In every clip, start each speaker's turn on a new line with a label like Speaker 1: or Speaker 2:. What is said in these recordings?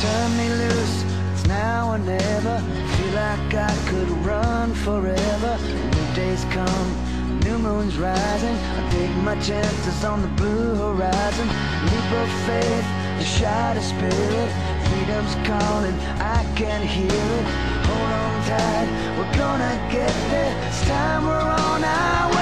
Speaker 1: turn me loose, it's now or never. Feel like I could run forever. New days come, new moon's rising. I take my chances on the blue horizon. Leap of faith, a shot of spirit. Freedom's calling, I can hear it. Hold on tight, we're gonna get there. It's time we're on our way.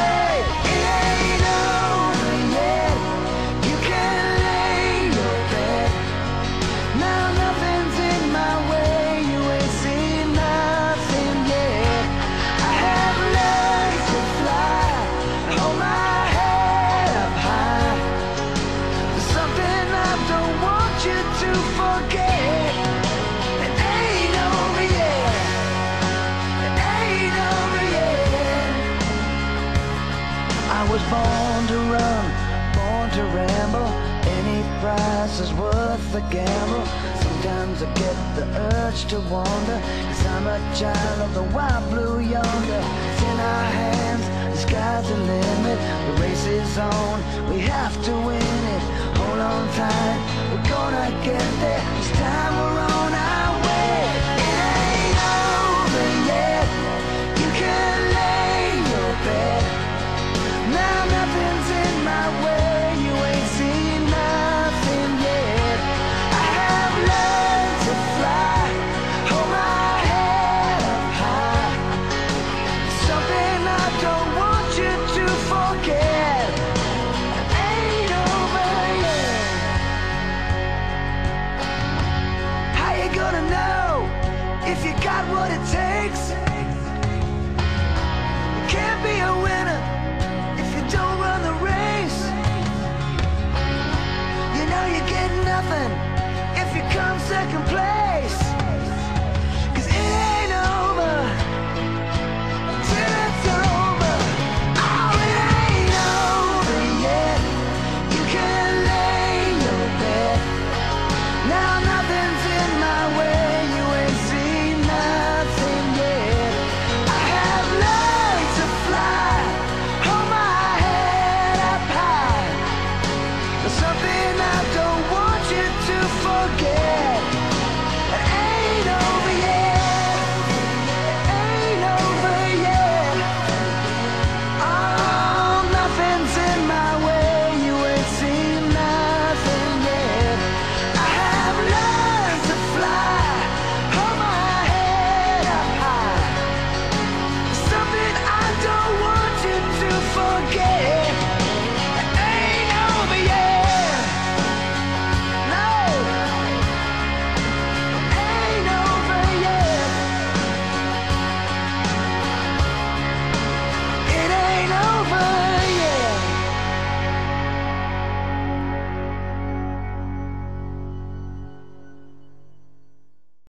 Speaker 1: Born to run, born to ramble. Any price is worth the gamble. Sometimes I get the urge to wander. Cause I'm a child of the wild blue yonder. It's in our hands, come second place.